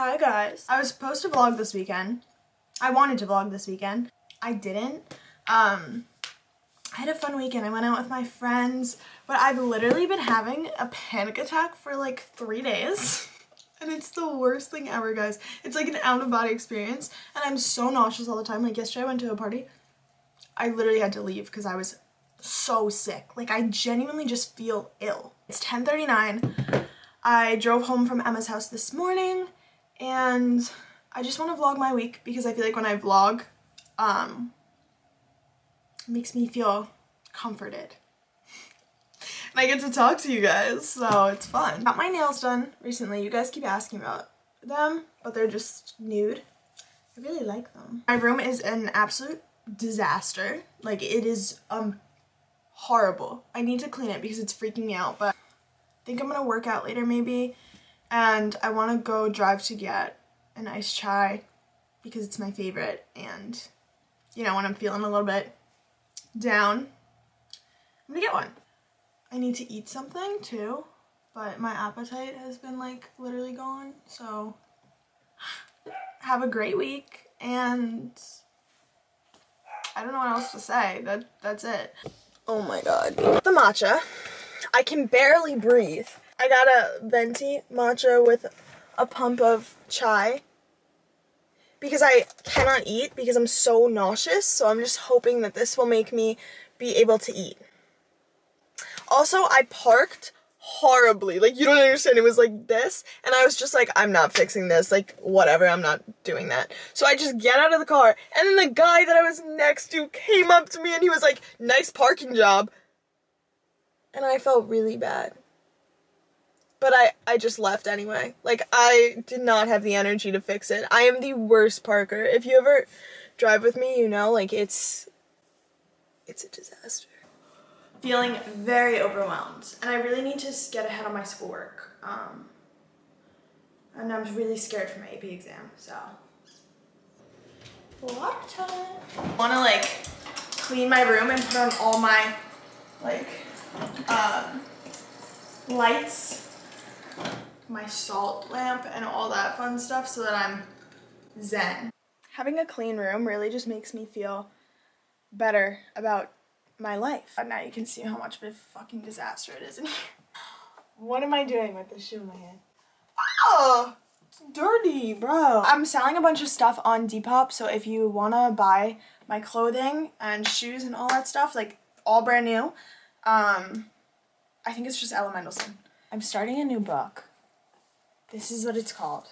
Hi guys. I was supposed to vlog this weekend. I wanted to vlog this weekend. I didn't. Um, I had a fun weekend. I went out with my friends, but I've literally been having a panic attack for like three days. And it's the worst thing ever, guys. It's like an out-of-body experience. And I'm so nauseous all the time. Like yesterday I went to a party. I literally had to leave because I was so sick. Like I genuinely just feel ill. It's 10.39. I drove home from Emma's house this morning and I just want to vlog my week because I feel like when I vlog, um, it makes me feel comforted. and I get to talk to you guys, so it's fun. Got my nails done recently. You guys keep asking about them, but they're just nude. I really like them. My room is an absolute disaster. Like it is um horrible. I need to clean it because it's freaking me out, but I think I'm gonna work out later maybe. And I wanna go drive to get an iced chai because it's my favorite and you know when I'm feeling a little bit down I'm gonna get one. I need to eat something too but my appetite has been like literally gone so have a great week and I don't know what else to say that that's it. Oh my god. The matcha. I can barely breathe. I got a venti matcha with a pump of chai because I cannot eat because I'm so nauseous. So I'm just hoping that this will make me be able to eat. Also, I parked horribly. Like, you don't understand. It was like this. And I was just like, I'm not fixing this. Like, whatever. I'm not doing that. So I just get out of the car. And then the guy that I was next to came up to me and he was like, nice parking job. And I felt really bad but I, I just left anyway. Like, I did not have the energy to fix it. I am the worst parker. If you ever drive with me, you know, like, it's, it's a disaster. Feeling very overwhelmed. And I really need to get ahead on my schoolwork. Um, and I'm really scared for my AP exam, so. Water time. I want to, like, clean my room and put on all my, like, um, lights my salt lamp and all that fun stuff so that I'm zen. Having a clean room really just makes me feel better about my life. But now you can see how much of a fucking disaster it is in here. What am I doing with this shoe in my hand? Oh! It's dirty, bro. I'm selling a bunch of stuff on Depop, so if you wanna buy my clothing and shoes and all that stuff, like all brand new, um, I think it's just Ella Mendelsohn. I'm starting a new book this is what it's called.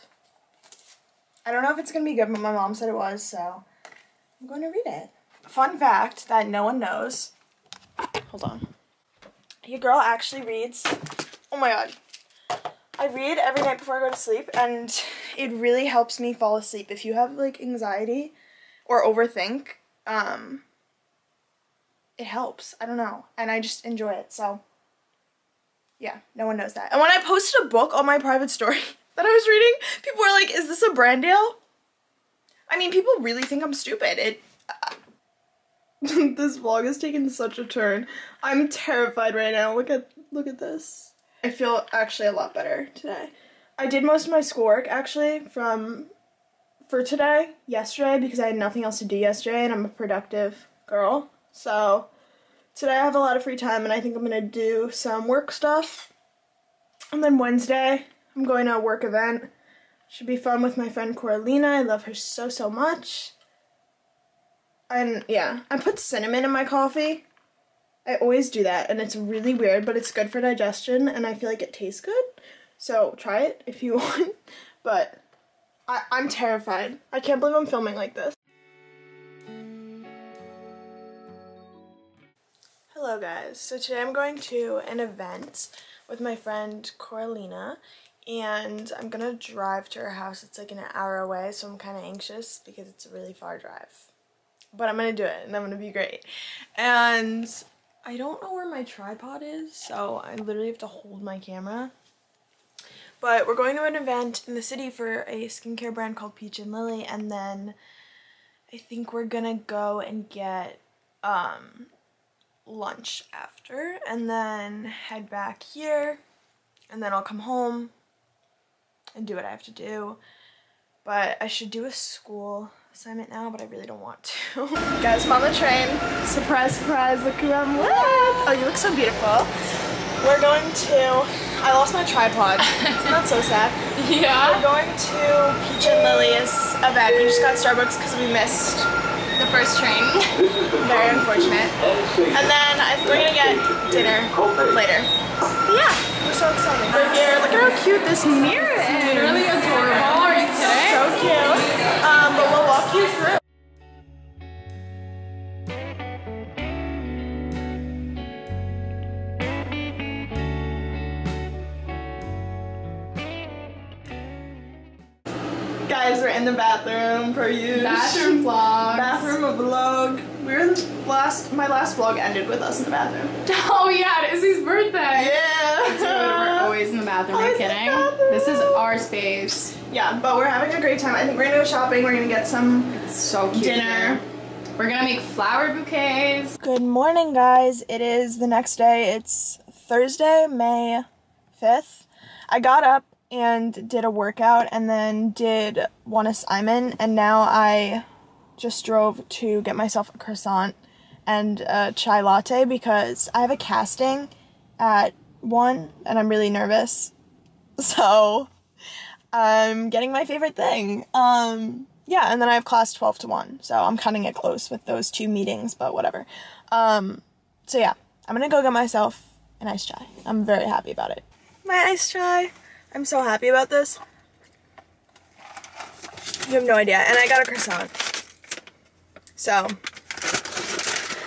I don't know if it's going to be good, but my mom said it was, so I'm going to read it. Fun fact that no one knows. Hold on. Your girl actually reads. Oh my god. I read every night before I go to sleep, and it really helps me fall asleep. If you have, like, anxiety or overthink, um, it helps. I don't know. And I just enjoy it, so yeah, no one knows that. And when I posted a book on my private story that I was reading, people were like, is this a brand deal? I mean, people really think I'm stupid. It. Uh, this vlog has taken such a turn. I'm terrified right now. Look at look at this. I feel actually a lot better today. I did most of my schoolwork actually from for today, yesterday, because I had nothing else to do yesterday and I'm a productive girl. So today I have a lot of free time and I think I'm going to do some work stuff. And then Wednesday, I'm going to a work event. Should be fun with my friend Coralina. I love her so, so much. And yeah, I put cinnamon in my coffee. I always do that and it's really weird, but it's good for digestion and I feel like it tastes good. So try it if you want. But I I'm terrified. I can't believe I'm filming like this. Hello guys, so today I'm going to an event with my friend Coralina and I'm gonna drive to her house. It's like an hour away so I'm kind of anxious because it's a really far drive. But I'm gonna do it and I'm gonna be great. And I don't know where my tripod is so I literally have to hold my camera. But we're going to an event in the city for a skincare brand called Peach and Lily and then I think we're gonna go and get um lunch after and then head back here and then I'll come home and do what I have to do But I should do a school assignment now, but I really don't want to. Guys, I'm on the train. Surprise, surprise, look who I'm with. Oh, you look so beautiful. We're going to, I lost my tripod. Isn't that so sad? Yeah. We're going to Peach and Lily's event. We just got Starbucks because we missed The first train. very unfortunate. And then I think we're gonna get dinner later. But yeah, we're so excited. We're here. Look at how cute this mirror is. really adorable. Are you kidding? So cute. Um, but we'll walk you through. Guys, we're in the bathroom per usual. Bathroom vlog. Bathroom vlog. We're in the last. My last vlog ended with us in the bathroom. Oh yeah, Izzy's birthday. Yeah. We're always in the bathroom. Are you Always the kidding? bathroom. This is our space. Yeah, but we're having a great time. I think we're gonna go shopping. We're gonna get some It's so cute. dinner. here. We're gonna make flower bouquets. Good morning, guys. It is the next day. It's Thursday, May 5th. I got up and did a workout and then did one assignment, and now I just drove to get myself a croissant and a chai latte because I have a casting at 1 and I'm really nervous. So, I'm getting my favorite thing. Um, yeah, and then I have class 12 to 1, so I'm cutting it close with those two meetings, but whatever. Um, so yeah, I'm gonna go get myself an iced chai. I'm very happy about it. My iced chai. I'm so happy about this. You have no idea. And I got a croissant. So,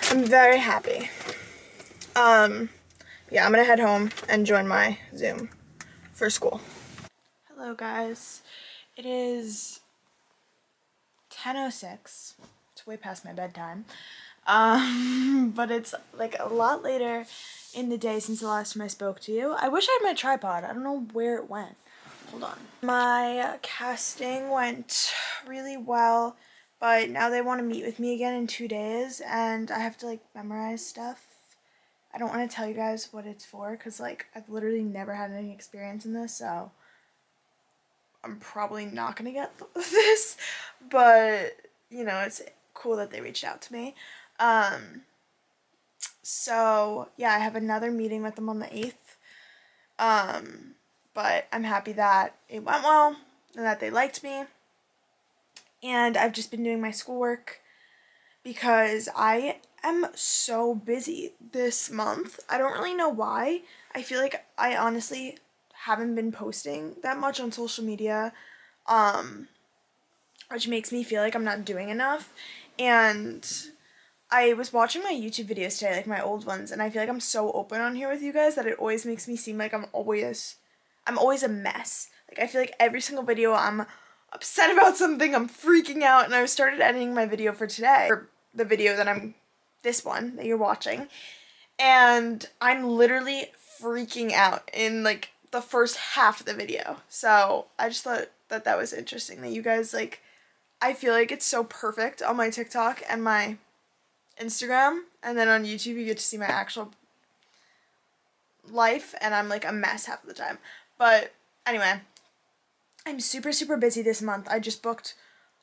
I'm very happy. Um, yeah, I'm gonna head home and join my Zoom for school. Hello, guys. It is 10.06. It's way past my bedtime. Um, but it's like a lot later in the day since the last time I spoke to you. I wish I had my tripod. I don't know where it went. Hold on. My casting went really well, but now they want to meet with me again in two days, and I have to like memorize stuff. I don't want to tell you guys what it's for because like I've literally never had any experience in this, so I'm probably not gonna get this, but you know, it's cool that they reached out to me. Um, so yeah, I have another meeting with them on the 8th. Um, but I'm happy that it went well and that they liked me. And I've just been doing my schoolwork because I am so busy this month. I don't really know why. I feel like I honestly haven't been posting that much on social media, um, which makes me feel like I'm not doing enough. And I was watching my YouTube videos today, like my old ones, and I feel like I'm so open on here with you guys that it always makes me seem like I'm always, I'm always a mess. Like I feel like every single video I'm upset about something, I'm freaking out, and I started editing my video for today, or the video that I'm, this one that you're watching, and I'm literally freaking out in like the first half of the video. So I just thought that that was interesting that you guys like, I feel like it's so perfect on my TikTok and my Instagram, and then on YouTube you get to see my actual life, and I'm like a mess half of the time. But anyway, I'm super super busy this month. I just booked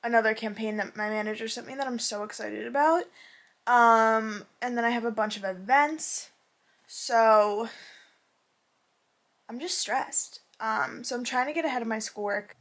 another campaign that my manager sent me that I'm so excited about. Um, and then I have a bunch of events, so I'm just stressed. Um, so I'm trying to get ahead of my schoolwork.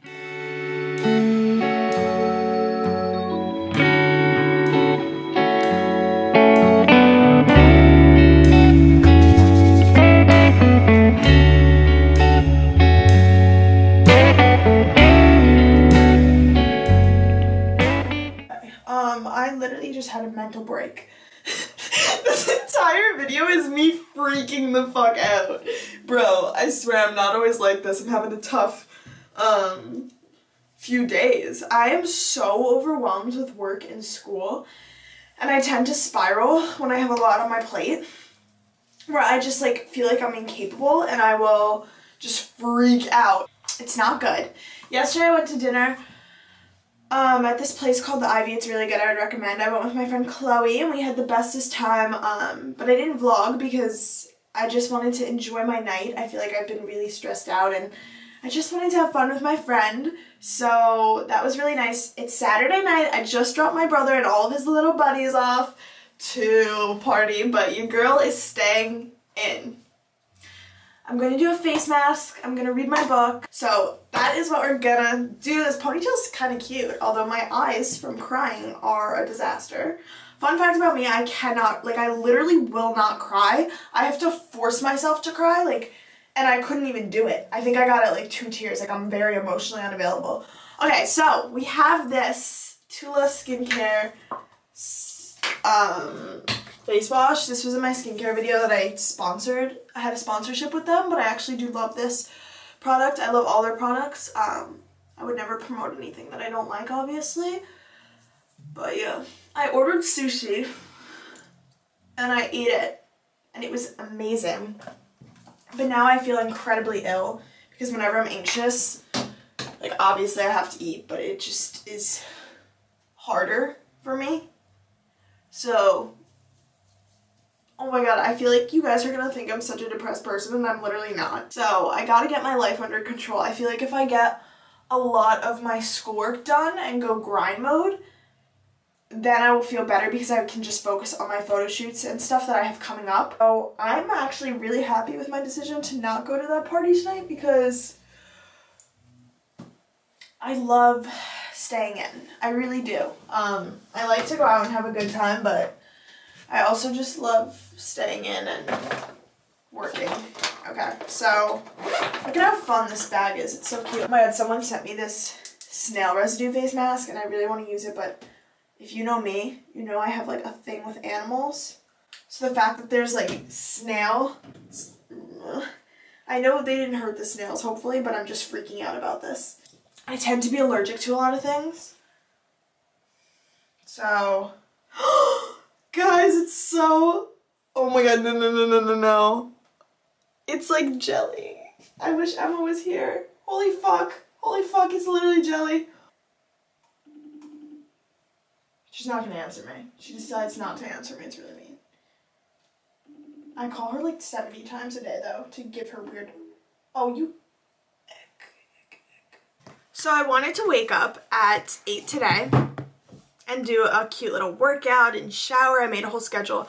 I swear I'm not always like this. I'm having a tough um few days. I am so overwhelmed with work and school and I tend to spiral when I have a lot on my plate where I just like feel like I'm incapable and I will just freak out. It's not good. Yesterday I went to dinner um, at this place called the Ivy. It's really good. I would recommend. I went with my friend Chloe and we had the bestest time. Um, but I didn't vlog because I just wanted to enjoy my night. I feel like I've been really stressed out and I just wanted to have fun with my friend. So that was really nice. It's Saturday night. I just dropped my brother and all of his little buddies off to party, but your girl is staying in. I'm gonna do a face mask. I'm gonna read my book. So that is what we're gonna do. This ponytail's kind of cute, although my eyes from crying are a disaster. Fun fact about me, I cannot, like I literally will not cry. I have to force myself to cry, like, and I couldn't even do it. I think I got it like two tears, like I'm very emotionally unavailable. Okay, so we have this Tula Skincare um, face wash. This was in my skincare video that I sponsored. I had a sponsorship with them, but I actually do love this product. I love all their products. Um, I would never promote anything that I don't like, obviously. But yeah, I ordered sushi and I ate it and it was amazing. But now I feel incredibly ill because whenever I'm anxious, like obviously I have to eat, but it just is harder for me. So, oh my god, I feel like you guys are gonna think I'm such a depressed person and I'm literally not. So, I gotta get my life under control. I feel like if I get a lot of my schoolwork done and go grind mode, then I will feel better because I can just focus on my photo shoots and stuff that I have coming up. So I'm actually really happy with my decision to not go to that party tonight because I love staying in. I really do. Um, I like to go out and have a good time, but I also just love staying in and working. Okay, so look at how fun this bag is. It's so cute. Oh my god, someone sent me this snail residue face mask and I really want to use it, but if you know me, you know I have like a thing with animals. So the fact that there's like snail, uh, I know they didn't hurt the snails, hopefully, but I'm just freaking out about this. I tend to be allergic to a lot of things. So, guys, it's so, oh my god, no, no, no, no, no, no. It's like jelly. I wish Emma was here. Holy fuck. Holy fuck, it's literally jelly. She's not gonna answer me. She decides not to answer me. It's really mean. I call her like 70 times a day though to give her weird. Oh, you. So I wanted to wake up at 8 today and do a cute little workout and shower. I made a whole schedule.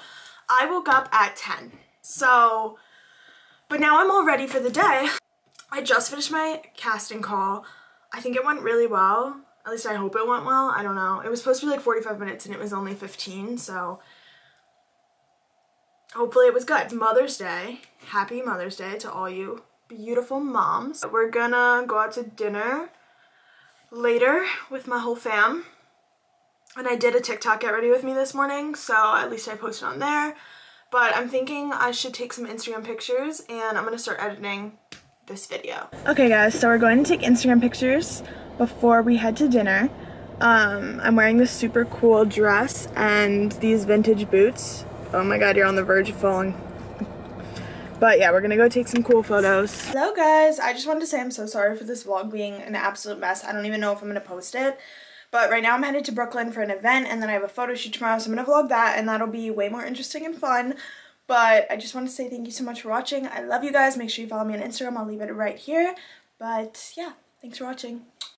I woke up at 10. So, but now I'm all ready for the day. I just finished my casting call. I think it went really well. At least I hope it went well. I don't know. It was supposed to be like 45 minutes and it was only 15, so hopefully it was good. Mother's Day. Happy Mother's Day to all you beautiful moms. We're gonna go out to dinner later with my whole fam. And I did a TikTok get ready with me this morning, so at least I posted on there. But I'm thinking I should take some Instagram pictures and I'm gonna start editing this video. Okay guys, so we're going to take Instagram pictures before we head to dinner. Um, I'm wearing this super cool dress and these vintage boots. Oh my god, you're on the verge of falling. But yeah, we're gonna go take some cool photos. Hello guys, I just wanted to say I'm so sorry for this vlog being an absolute mess. I don't even know if I'm gonna post it. But right now I'm headed to Brooklyn for an event and then I have a photo shoot tomorrow, so I'm gonna vlog that and that'll be way more interesting and fun. But I just want to say thank you so much for watching. I love you guys. Make sure you follow me on Instagram. I'll leave it right here. But yeah, thanks for watching.